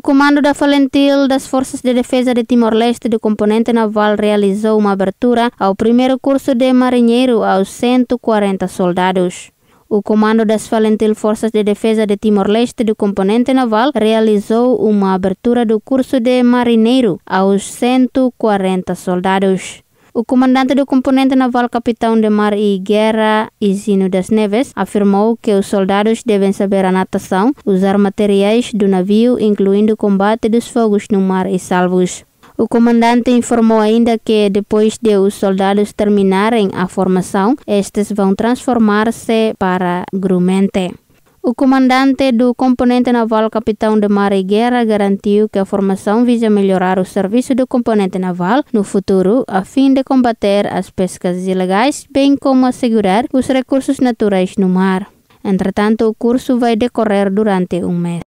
O comando da Valentil das Forças de Defesa de Timor-Leste do componente naval realizou uma abertura ao primeiro curso de marinheiro aos 140 soldados. O comando das Valentil Forças de Defesa de Timor-Leste do componente naval realizou uma abertura do curso de marinheiro aos 140 soldados. O comandante do componente naval, capitão de mar e guerra, Isino das Neves, afirmou que os soldados devem saber a natação, usar materiais do navio, incluindo o combate dos fogos no mar e salvos. O comandante informou ainda que depois de os soldados terminarem a formação, estes vão transformar-se para grumente. O comandante do componente naval, capitão de mar e guerra, garantiu que a formação visa melhorar o serviço do componente naval no futuro, a fim de combater as pescas ilegais, bem como assegurar os recursos naturais no mar. Entretanto, o curso vai decorrer durante um mês.